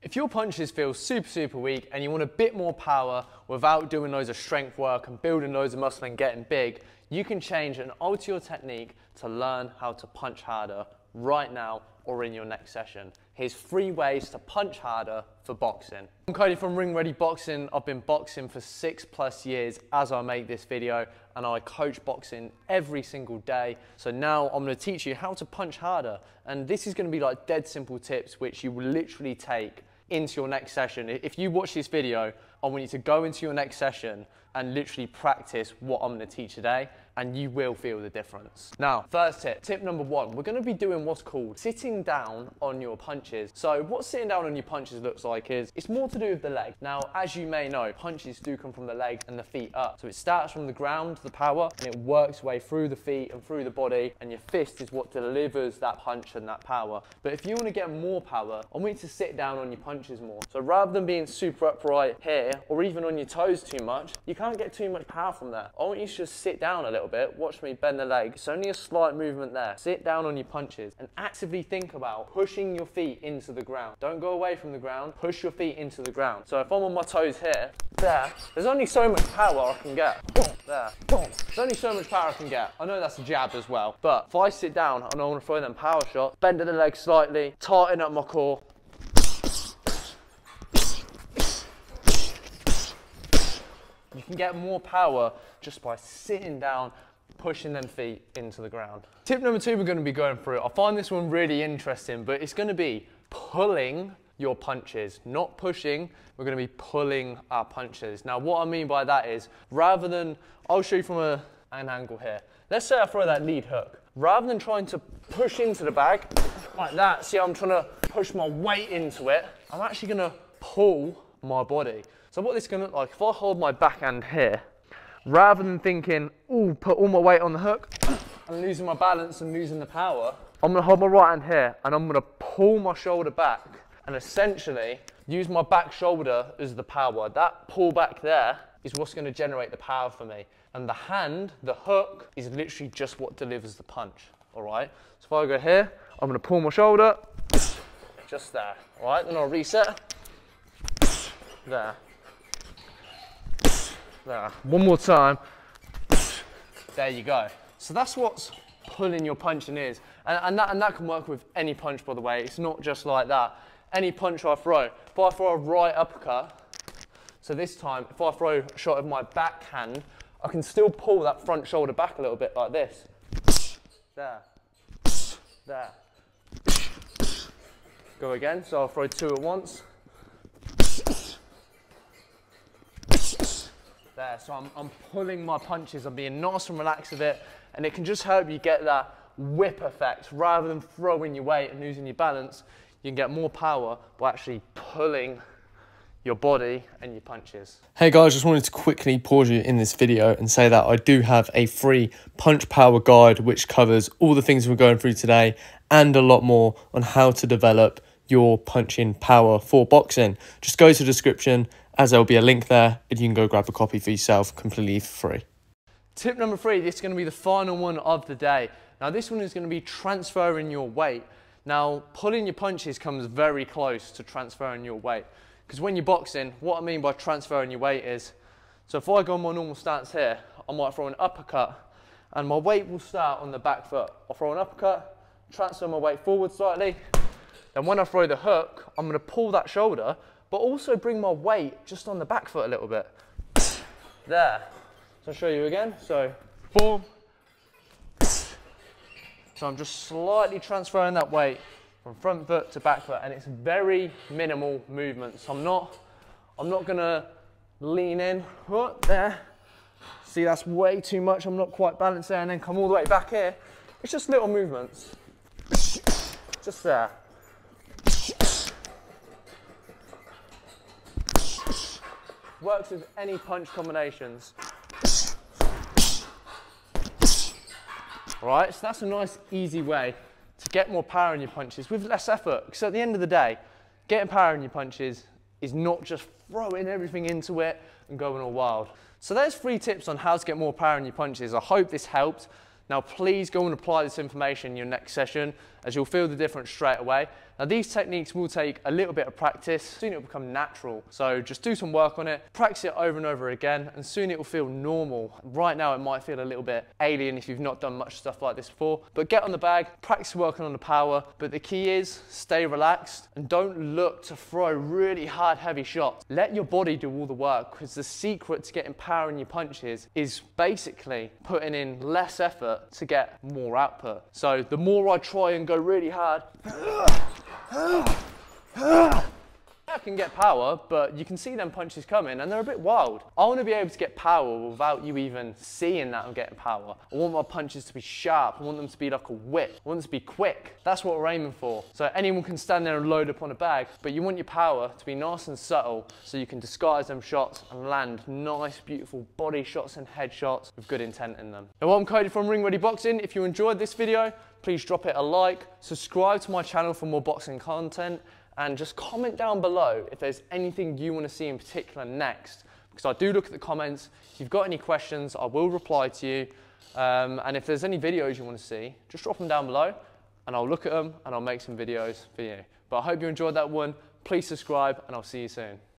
If your punches feel super, super weak and you want a bit more power without doing loads of strength work and building loads of muscle and getting big, you can change and alter your technique to learn how to punch harder right now or in your next session. Here's three ways to punch harder for boxing. I'm Cody from Ring Ready Boxing. I've been boxing for six plus years as I make this video and I coach boxing every single day. So now I'm gonna teach you how to punch harder. And this is gonna be like dead simple tips which you will literally take into your next session. If you watch this video, I want you to go into your next session and literally practice what I'm gonna teach today and you will feel the difference. Now, first tip, tip number one, we're gonna be doing what's called sitting down on your punches. So what sitting down on your punches looks like is, it's more to do with the leg. Now, as you may know, punches do come from the leg and the feet up. So it starts from the ground, the power, and it works way through the feet and through the body, and your fist is what delivers that punch and that power. But if you wanna get more power, I want you to sit down on your punches more. So rather than being super upright here, or even on your toes too much, you can't get too much power from that. I want you to just sit down a little bit, watch me bend the leg. It's only a slight movement there. Sit down on your punches and actively think about pushing your feet into the ground. Don't go away from the ground, push your feet into the ground. So if I'm on my toes here, there, there's only so much power I can get. There, there's only so much power I can get. I know that's a jab as well, but if I sit down and I want to throw them power shots, bend the leg slightly, tighten up my core, You can get more power just by sitting down, pushing them feet into the ground. Tip number two we're gonna be going through, I find this one really interesting, but it's gonna be pulling your punches, not pushing, we're gonna be pulling our punches. Now what I mean by that is, rather than, I'll show you from a, an angle here. Let's say I throw that lead hook. Rather than trying to push into the bag, like that, see I'm trying to push my weight into it, I'm actually gonna pull my body. So what this is going to look like, if I hold my backhand here, rather than thinking, oh, put all my weight on the hook, and losing my balance and losing the power, I'm going to hold my right hand here, and I'm going to pull my shoulder back, and essentially use my back shoulder as the power. That pull back there is what's going to generate the power for me. And the hand, the hook, is literally just what delivers the punch, all right? So if I go here, I'm going to pull my shoulder, just there, all right? Then I'll reset, there. There. One more time. There you go. So that's what's pulling your punch punching is. And, and, that, and that can work with any punch, by the way. It's not just like that. Any punch I throw. If I throw a right uppercut, so this time, if I throw a shot of my backhand, I can still pull that front shoulder back a little bit like this. There. There. Go again, so I'll throw two at once. There. So I'm, I'm pulling my punches, I'm being nice and relaxed with it, and it can just help you get that whip effect. Rather than throwing your weight and losing your balance, you can get more power by actually pulling your body and your punches. Hey guys, just wanted to quickly pause you in this video and say that I do have a free punch power guide which covers all the things we're going through today and a lot more on how to develop your punching power for boxing. Just go to the description as there'll be a link there and you can go grab a copy for yourself completely free. Tip number three, this is going to be the final one of the day. Now this one is going to be transferring your weight. Now pulling your punches comes very close to transferring your weight because when you're boxing, what I mean by transferring your weight is, so if I go on my normal stance here, I might throw an uppercut and my weight will start on the back foot. I'll throw an uppercut, transfer my weight forward slightly, then when I throw the hook, I'm going to pull that shoulder but also bring my weight just on the back foot a little bit. There. So I'll show you again. So, boom. So I'm just slightly transferring that weight from front foot to back foot and it's very minimal movement. So I'm not, I'm not gonna lean in, what, there. See, that's way too much. I'm not quite balanced there and then come all the way back here. It's just little movements. Just there. Works with any punch combinations. Right, so that's a nice easy way to get more power in your punches with less effort. Because at the end of the day, getting power in your punches is not just throwing everything into it and going all wild. So there's three tips on how to get more power in your punches. I hope this helped. Now please go and apply this information in your next session as you'll feel the difference straight away. Now these techniques will take a little bit of practice, soon it will become natural. So just do some work on it, practice it over and over again, and soon it will feel normal. Right now it might feel a little bit alien if you've not done much stuff like this before, but get on the bag, practice working on the power, but the key is stay relaxed and don't look to throw really hard, heavy shots. Let your body do all the work because the secret to getting power in your punches is basically putting in less effort to get more output. So the more I try and go really hard, Ah! Ah! ah. I can get power, but you can see them punches coming and they're a bit wild. I want to be able to get power without you even seeing that I'm getting power. I want my punches to be sharp. I want them to be like a whip. I want them to be quick. That's what we're aiming for. So anyone can stand there and load up on a bag, but you want your power to be nice and subtle so you can disguise them shots and land nice, beautiful body shots and head shots with good intent in them. Now, I'm Cody from Ring Ready Boxing. If you enjoyed this video, please drop it a like, subscribe to my channel for more boxing content, and just comment down below if there's anything you want to see in particular next because I do look at the comments. If you've got any questions, I will reply to you. Um, and if there's any videos you want to see, just drop them down below and I'll look at them and I'll make some videos for you. But I hope you enjoyed that one. Please subscribe and I'll see you soon.